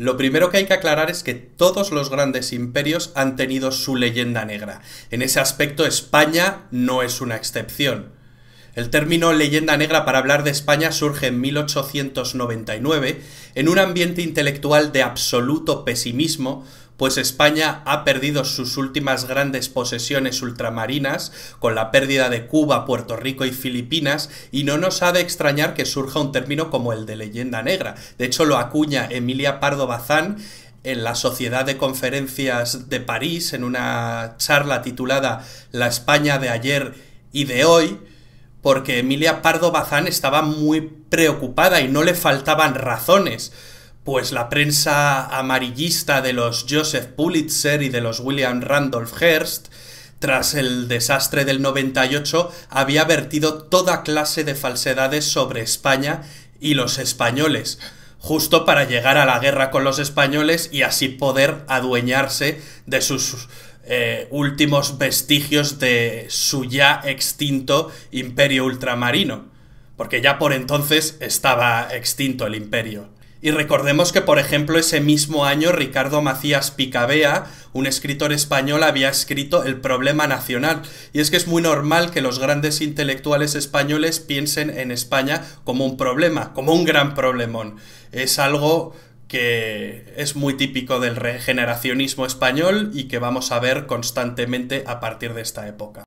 Lo primero que hay que aclarar es que todos los grandes imperios han tenido su leyenda negra. En ese aspecto España no es una excepción. El término leyenda negra para hablar de España surge en 1899 en un ambiente intelectual de absoluto pesimismo, pues España ha perdido sus últimas grandes posesiones ultramarinas con la pérdida de Cuba, Puerto Rico y Filipinas, y no nos ha de extrañar que surja un término como el de leyenda negra. De hecho, lo acuña Emilia Pardo Bazán en la Sociedad de Conferencias de París, en una charla titulada La España de ayer y de hoy, porque Emilia Pardo Bazán estaba muy preocupada y no le faltaban razones, pues la prensa amarillista de los Joseph Pulitzer y de los William Randolph Hearst, tras el desastre del 98, había vertido toda clase de falsedades sobre España y los españoles, justo para llegar a la guerra con los españoles y así poder adueñarse de sus eh, últimos vestigios de su ya extinto imperio ultramarino, porque ya por entonces estaba extinto el imperio. Y recordemos que, por ejemplo, ese mismo año Ricardo Macías Picabea, un escritor español, había escrito El problema nacional. Y es que es muy normal que los grandes intelectuales españoles piensen en España como un problema, como un gran problemón. Es algo que es muy típico del regeneracionismo español y que vamos a ver constantemente a partir de esta época.